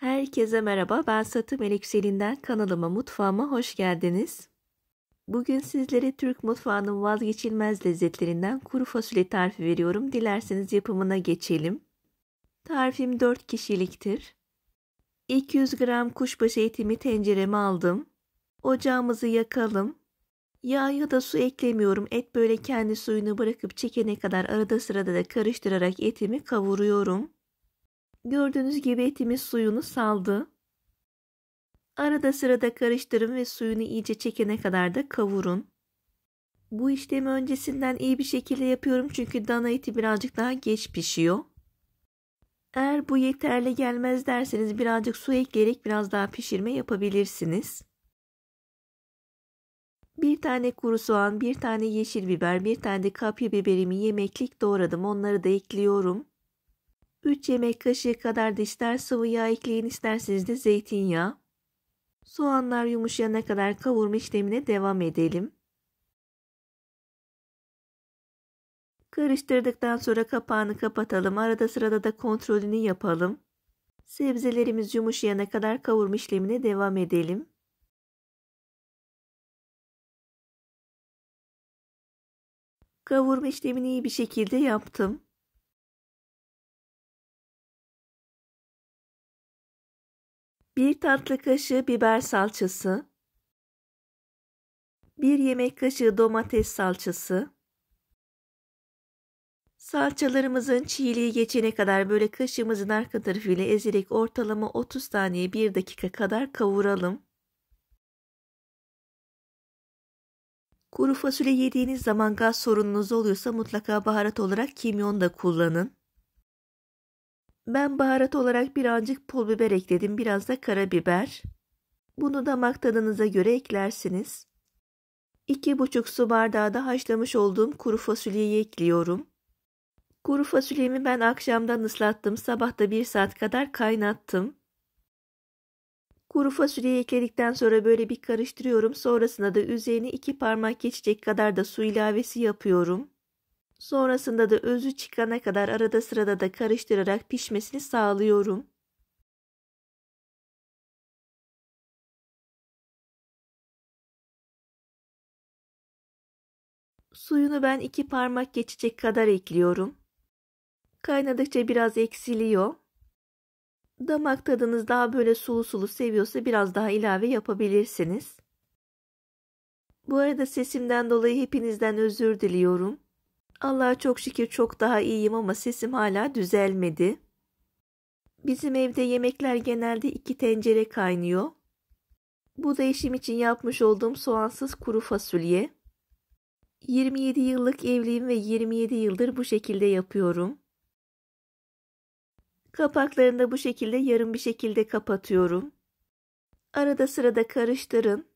Herkese merhaba. Ben Satı Melek Selin'den kanalıma, mutfağıma hoş geldiniz. Bugün sizlere Türk mutfağının vazgeçilmez lezzetlerinden kuru fasulye tarifi veriyorum. Dilerseniz yapımına geçelim. Tarifim 4 kişiliktir. 200 gram kuşbaşı etimi tencereme aldım. Ocağımızı yakalım. Yağ ya da su eklemiyorum. Et böyle kendi suyunu bırakıp çekene kadar arada sırada da karıştırarak etimi kavuruyorum. Gördüğünüz gibi etimiz suyunu saldı. Arada sırada karıştırın ve suyunu iyice çekene kadar da kavurun. Bu işlemi öncesinden iyi bir şekilde yapıyorum çünkü dana eti birazcık daha geç pişiyor. Eğer bu yeterli gelmez derseniz birazcık su ekleyerek biraz daha pişirme yapabilirsiniz. Bir tane kuru soğan, bir tane yeşil biber, bir tane de kapya biberimi yemeklik doğradım. Onları da ekliyorum. 3 yemek kaşığı kadar da ister sıvı yağ ekleyin isterseniz de zeytinyağı. Soğanlar yumuşayana kadar kavurma işlemine devam edelim. Karıştırdıktan sonra kapağını kapatalım. Arada sırada da kontrolünü yapalım. Sebzelerimiz yumuşayana kadar kavurma işlemine devam edelim. Kavurma işlemini iyi bir şekilde yaptım. Bir tatlı kaşığı biber salçası, bir yemek kaşığı domates salçası, salçalarımızın çiğliği geçene kadar böyle kaşığımızın arka tarafıyla ezerek ortalama 30 saniye 1 dakika kadar kavuralım. Kuru fasulye yediğiniz zaman gaz sorununuz oluyorsa mutlaka baharat olarak kimyon da kullanın. Ben baharat olarak birazcık pul biber ekledim. Biraz da karabiber. Bunu damak tadınıza göre eklersiniz. 2,5 su bardağı da haşlamış olduğum kuru fasulyeyi ekliyorum. Kuru fasulyemi ben akşamdan ıslattım. Sabah da 1 saat kadar kaynattım. Kuru fasulyeyi ekledikten sonra böyle bir karıştırıyorum. Sonrasında da üzerine iki parmak geçecek kadar da su ilavesi yapıyorum. Sonrasında da özü çıkana kadar arada sırada da karıştırarak pişmesini sağlıyorum. Suyunu ben iki parmak geçecek kadar ekliyorum. Kaynadıkça biraz eksiliyor. Damak tadınız daha böyle sulu sulu seviyorsa biraz daha ilave yapabilirsiniz. Bu arada sesimden dolayı hepinizden özür diliyorum. Allah'a çok şükür çok daha iyiyim ama sesim hala düzelmedi. Bizim evde yemekler genelde iki tencere kaynıyor. Bu da işim için yapmış olduğum soğansız kuru fasulye. 27 yıllık evliyim ve 27 yıldır bu şekilde yapıyorum. Kapaklarını da bu şekilde yarım bir şekilde kapatıyorum. Arada sırada karıştırın.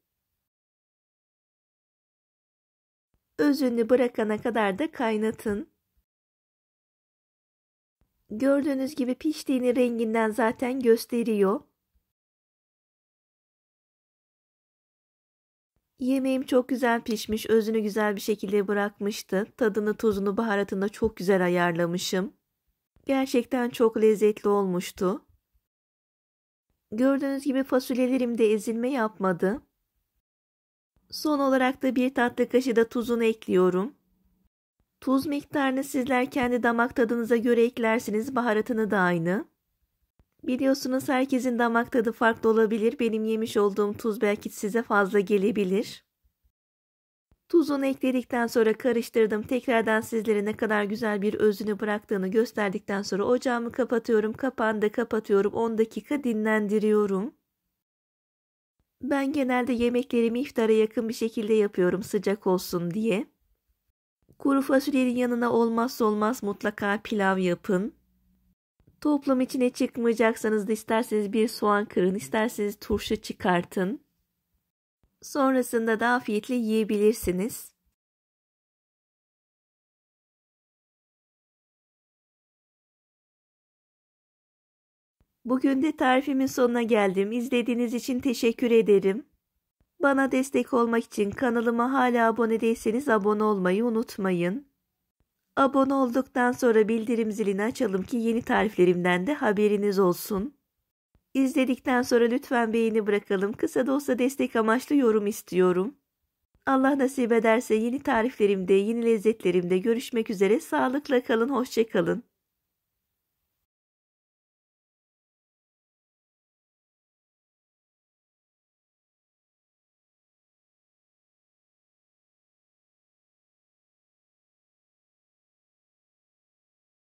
Özünü bırakana kadar da kaynatın. Gördüğünüz gibi piştiğini renginden zaten gösteriyor. Yemeğim çok güzel pişmiş, özünü güzel bir şekilde bırakmıştı. Tadını, tuzunu, baharatını da çok güzel ayarlamışım. Gerçekten çok lezzetli olmuştu. Gördüğünüz gibi fasulyelerim de ezilme yapmadı. Son olarak da bir tatlı kaşığı da tuzunu ekliyorum. Tuz miktarını sizler kendi damak tadınıza göre eklersiniz. Baharatını da aynı. Biliyorsunuz herkesin damak tadı farklı olabilir. Benim yemiş olduğum tuz belki size fazla gelebilir. Tuzunu ekledikten sonra karıştırdım. Tekrardan sizlere ne kadar güzel bir özünü bıraktığını gösterdikten sonra ocağımı kapatıyorum. Kapağını da kapatıyorum. 10 dakika dinlendiriyorum. Ben genelde yemeklerimi iftara yakın bir şekilde yapıyorum sıcak olsun diye. Kuru fasulyenin yanına olmazsa olmaz mutlaka pilav yapın. Toplam içine çıkmayacaksanız da isterseniz bir soğan kırın, isterseniz turşu çıkartın. Sonrasında da afiyetle yiyebilirsiniz. Bugün de tarifimin sonuna geldim. İzlediğiniz için teşekkür ederim. Bana destek olmak için kanalıma hala abone değilseniz abone olmayı unutmayın. Abone olduktan sonra bildirim zilini açalım ki yeni tariflerimden de haberiniz olsun. İzledikten sonra lütfen beğeni bırakalım. Kısa da olsa destek amaçlı yorum istiyorum. Allah nasip ederse yeni tariflerimde, yeni lezzetlerimde görüşmek üzere. Sağlıkla kalın, hoşça kalın.